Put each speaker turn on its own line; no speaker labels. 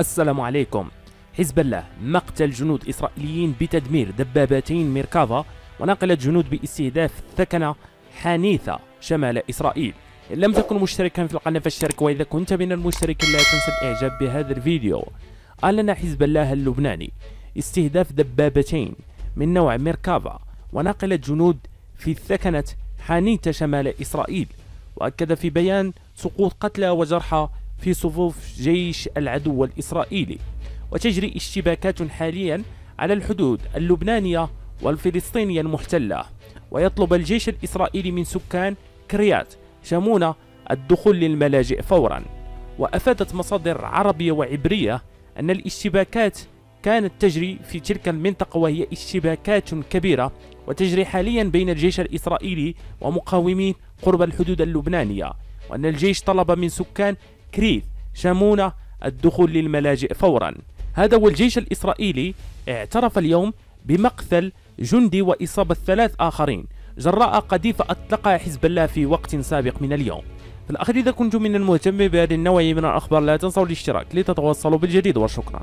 السلام عليكم. حزب الله مقتل جنود إسرائيليين بتدمير دبابتين ميركافا وناقلة جنود باستهداف ثكنة حانيثة شمال إسرائيل. إن لم تكن مشتركا في القناة فاشترك وإذا كنت من المشتركين لا تنسى الإعجاب بهذا الفيديو. أعلن حزب الله اللبناني استهداف دبابتين من نوع ميركافا وناقلة جنود في ثكنة حانيثة شمال إسرائيل. وأكد في بيان سقوط قتلى وجرحى في صفوف جيش العدو الإسرائيلي وتجري اشتباكات حاليا على الحدود اللبنانية والفلسطينية المحتلة. ويطلب الجيش الإسرائيلي من سكان كريات شامونة الدخول للملاجئ فورا. وأفادت مصادر عربية وعبرية أن الاشتباكات كانت تجري في تلك المنطقة وهي اشتباكات كبيرة وتجري حاليا بين الجيش الإسرائيلي ومقاومين قرب الحدود اللبنانية. وأن الجيش طلب من سكان كريث شامونة الدخول للملاجئ فورا. هذا والجيش الإسرائيلي اعترف اليوم بمقتل جندي وإصابة ثلاث آخرين. جراء قذيفة أطلقها حزب الله في وقت سابق من اليوم. في الأخير إذا كنتم من المهتم بهذه النوعية من الأخبار لا تنسوا الاشتراك لتتوصلوا بالجديد وشكرا.